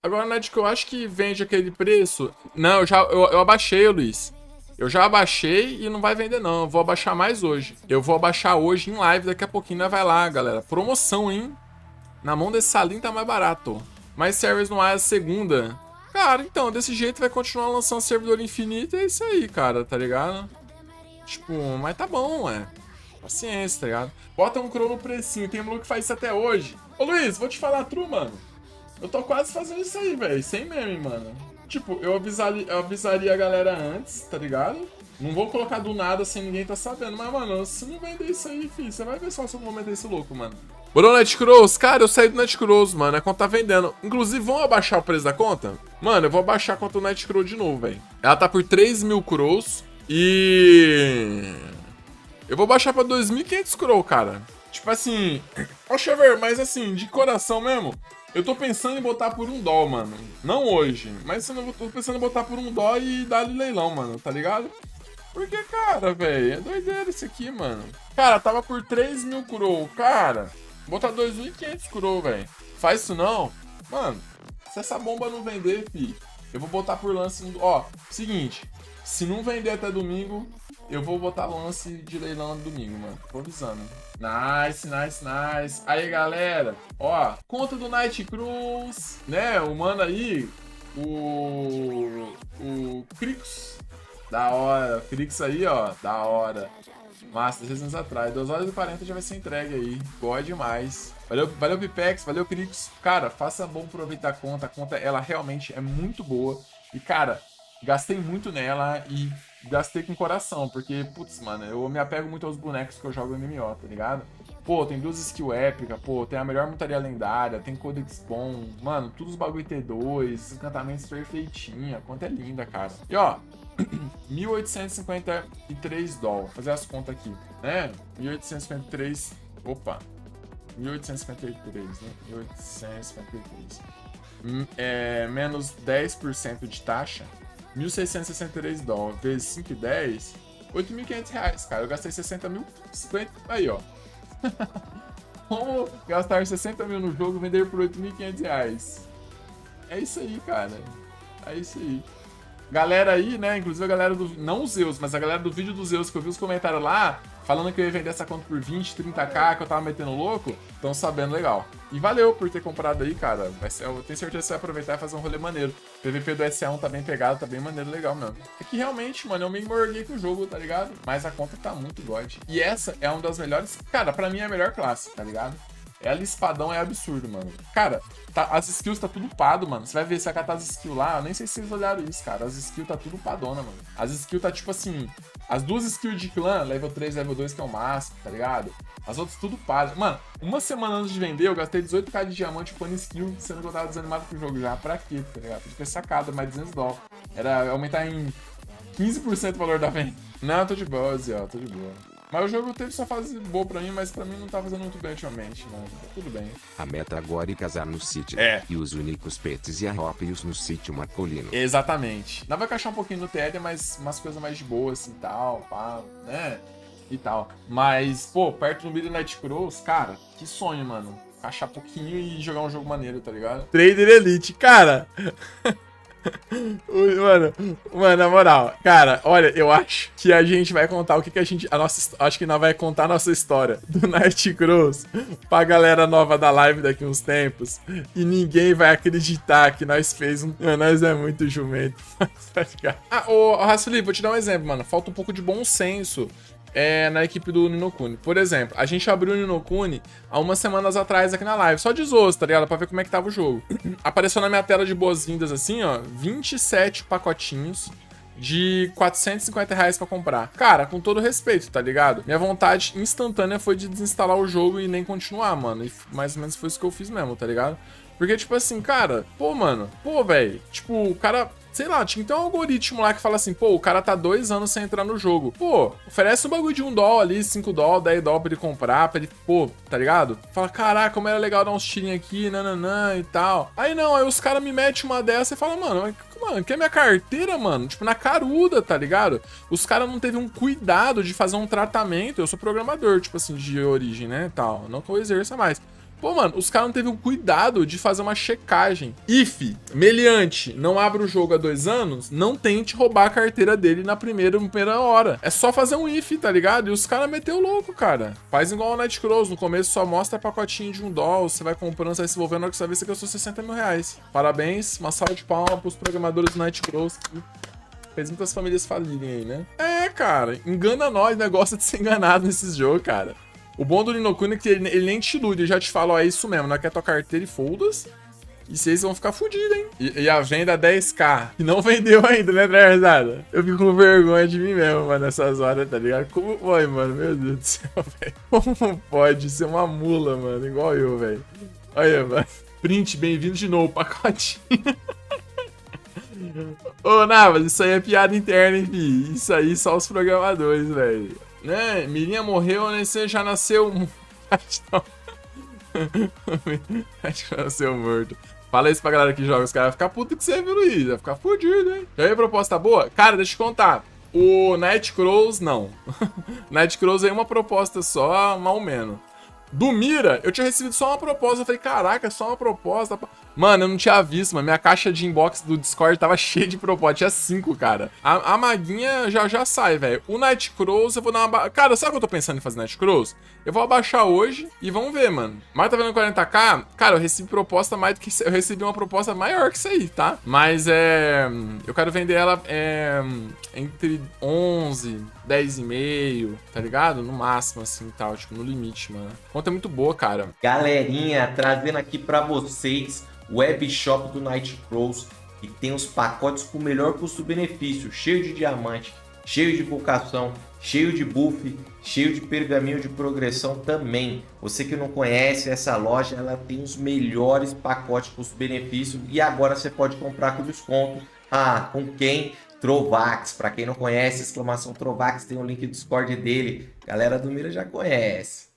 Agora, Net, que eu acho que vende aquele preço. Não, eu já eu, eu abaixei, Luiz. Eu já abaixei e não vai vender, não. Eu vou abaixar mais hoje. Eu vou abaixar hoje em live, daqui a pouquinho vai lá, galera. Promoção, hein? Na mão desse salinho tá mais barato. Mais servers no ar segunda. Cara, então, desse jeito vai continuar lançando servidor infinito e é isso aí, cara, tá ligado? Tipo, mas tá bom, é. Paciência, tá ligado? Bota um crono precinho, tem maluco que faz isso até hoje. Ô Luiz, vou te falar true, mano. Eu tô quase fazendo isso aí, velho. Sem meme, mano. Tipo, eu avisaria, eu avisaria a galera antes, tá ligado? Não vou colocar do nada sem ninguém tá sabendo. Mas, mano, se não vender isso aí, filho, você vai ver só se eu vou meter esse louco, mano. Bora Netcross? Cara, eu saí do Netcross, mano. A conta tá vendendo. Inclusive, vamos abaixar o preço da conta? Mano, eu vou abaixar a conta do Netcross de novo, velho. Ela tá por 3 mil crows. E... Eu vou baixar pra 2.500 crow, cara. Tipo assim... Ó, Xavier, mas assim, de coração mesmo... Eu tô pensando em botar por um dó, mano. Não hoje, mas eu tô pensando em botar por um dó e dar leilão, mano, tá ligado? Porque, cara, velho, é doideira isso aqui, mano. Cara, tava por 3 mil crow. Cara, botar 2.500 crow, velho. Faz isso não? Mano, se essa bomba não vender, fi, eu vou botar por lance... Ó, seguinte, se não vender até domingo, eu vou botar lance de leilão no domingo, mano. Tô avisando. Nice, nice, nice. Aí, galera, ó, conta do Night Cruz, né? O mano aí, o. O Crix. Da hora. Crix aí, ó, da hora. Massa, 10 anos atrás. 2 horas e 40 já vai ser entregue aí. Boa demais. Valeu, valeu Pipex, valeu Crix. Cara, faça bom aproveitar a conta. A conta, ela realmente é muito boa. E, cara, gastei muito nela e gastei com coração, porque, putz, mano, eu me apego muito aos bonecos que eu jogo no MMO, tá ligado? Pô, tem duas skills épicas, pô, tem a melhor montaria lendária, tem codex bom, mano, todos os bagulho T2, encantamentos perfeitinho, a conta é linda, cara. E ó, 1853 dólares, fazer as contas aqui, né? 1853, opa, 1853, né? 1853. Hum, é, menos 10% de taxa, 1.663 dólares vezes 5,10, 8.500 reais, cara. Eu gastei 60 mil, 50, aí, ó. Como gastar 60 mil no jogo e vender por 8.500 reais? É isso aí, cara. É isso aí. Galera aí, né? Inclusive a galera do. Não os Zeus, mas a galera do vídeo dos Zeus que eu vi os comentários lá, falando que eu ia vender essa conta por 20, 30k, que eu tava metendo louco, estão sabendo legal. E valeu por ter comprado aí, cara. Eu tenho certeza que você vai aproveitar e fazer um rolê maneiro. O PVP do SA1 tá bem pegado, tá bem maneiro, legal mesmo. É que realmente, mano, eu me morguei com o jogo, tá ligado? Mas a conta tá muito god. E essa é uma das melhores. Cara, pra mim é a melhor classe, tá ligado? Ela espadão é absurdo, mano. Cara, tá, as skills tá tudo pado, mano. Você vai ver se catar as skills lá. Eu nem sei se vocês olharam isso, cara. As skills tá tudo padona, mano. As skills tá tipo assim. As duas skills de clã, level 3 level 2, que é o máximo, tá ligado? As outras tudo pado. Mano, uma semana antes de vender, eu gastei 18k de diamante com skill, sendo que eu tava desanimado pro jogo já. Pra quê, tá ligado? Podia ter sacado mais 200 dólares. Era aumentar em 15% o valor da venda. Não, tô de boa, Zé, tô de boa. Mas o jogo teve sua fase boa pra mim, mas pra mim não tá fazendo muito bem ultimamente, mano. Tá tudo bem. A meta agora é casar no sítio. É. E os únicos pets e arrópios no sítio Marcolino. Exatamente. Dá pra encaixar um pouquinho no TL, mas umas coisas mais de boa, assim, tal, pá, né? E tal. Mas, pô, perto do Midnight Cross, cara, que sonho, mano. Encaixar pouquinho e jogar um jogo maneiro, tá ligado? Trader Elite, cara. Mano, mano, na moral, cara, olha, eu acho que a gente vai contar o que, que a gente. A nossa, acho que nós vai contar a nossa história do Night Cross pra galera nova da live daqui uns tempos. E ninguém vai acreditar que nós fez um. Nós é muito jumento. ah, ô, Rassuli, vou te dar um exemplo, mano. Falta um pouco de bom senso é, na equipe do Ninokuni. Por exemplo, a gente abriu o Ninokuni há umas semanas atrás aqui na live, só de zoos, tá ligado? Pra ver como é que tava o jogo. Apareceu na minha tela de boas-vindas assim, ó, 27 pacotinhos de 450 reais pra comprar. Cara, com todo respeito, tá ligado? Minha vontade instantânea foi de desinstalar o jogo e nem continuar, mano. E mais ou menos foi isso que eu fiz mesmo, tá ligado? Porque, tipo assim, cara, pô, mano, pô, velho, tipo, o cara sei lá, tinha ter um algoritmo lá que fala assim, pô, o cara tá dois anos sem entrar no jogo. Pô, oferece um bagulho de um dólar ali, cinco dólares, 10 dólares pra ele comprar, pra ele, pô, tá ligado? Fala, caraca, como era legal dar uns tirinhos aqui, nananã e tal. Aí não, aí os caras me metem uma dessa e falam, mano, mano, quer minha carteira, mano? Tipo, na caruda, tá ligado? Os caras não teve um cuidado de fazer um tratamento. Eu sou programador, tipo assim, de origem, né, tal. Não que eu exerça mais. Pô, mano, os caras não teve o cuidado de fazer uma checagem. If, meliante, não abre o jogo há dois anos, não tente roubar a carteira dele na primeira, primeira hora. É só fazer um if, tá ligado? E os caras meteu louco, cara. Faz igual o Nightcross, no começo só mostra pacotinho de um dólar, você vai comprando, você vai se envolvendo, na hora que você ver, você gastou 60 mil reais. Parabéns, uma salva de palmas pros programadores do Nightcross que fez muitas famílias falirem aí, né? É, cara, engana nós, né? Gosta de ser enganado nesses jogos, cara. O bom do Ninokuni é que ele, ele, nem te ilude, ele já te fala, ó, é isso mesmo, não é que é tua carteira e foldas. E vocês vão ficar fodidos, hein? E, e, a venda 10k. E não vendeu ainda, né, Trezada? Eu fico com vergonha de mim mesmo, mano, nessas horas, tá ligado? Como foi, mano? Meu Deus do céu, velho. Como pode ser uma mula, mano? Igual eu, velho. Olha, mano. Print, bem-vindo de novo, pacotinho. Ô, Navas, isso aí é piada interna, hein, fi? Isso aí só os programadores, velho. Né? Mirinha morreu, né? Você já nasceu. Acho que nasceu morto. Fala isso pra galera que joga. Os caras vão ficar puto que você viu, Luiz. Vai ficar fudido, hein? Já aí, proposta boa? Cara, deixa eu te contar. O Nightcrawls, não. Nightcrawls é uma proposta só, mal menos. Do Mira, eu tinha recebido só uma proposta. Eu falei, caraca, só uma proposta. Mano, eu não tinha visto, mano. Minha caixa de inbox do Discord tava cheia de proposta. Tinha cinco, cara. A, a maguinha já já sai, velho. O Nightcrows, eu vou dar uma... Cara, sabe o que eu tô pensando em fazer Nightcrows? Eu vou abaixar hoje e vamos ver, mano. Mas tá vendo 40k? Cara, eu recebi proposta mais do que... Eu recebi uma proposta maior que isso aí, tá? Mas é... Eu quero vender ela é... entre 11, 10,5, tá ligado? No máximo, assim, tal. Tipo, no limite, mano. Conta é muito boa, cara. Galerinha, trazendo aqui pra vocês web shop do Night Crows e tem os pacotes com o melhor custo-benefício, cheio de diamante, cheio de vocação, cheio de buff, cheio de pergaminho de progressão também. Você que não conhece essa loja, ela tem os melhores pacotes custo-benefício e agora você pode comprar com desconto. Ah, com quem? Trovax, para quem não conhece, exclamação Trovax, tem o um link do Discord dele. Galera do Mira já conhece.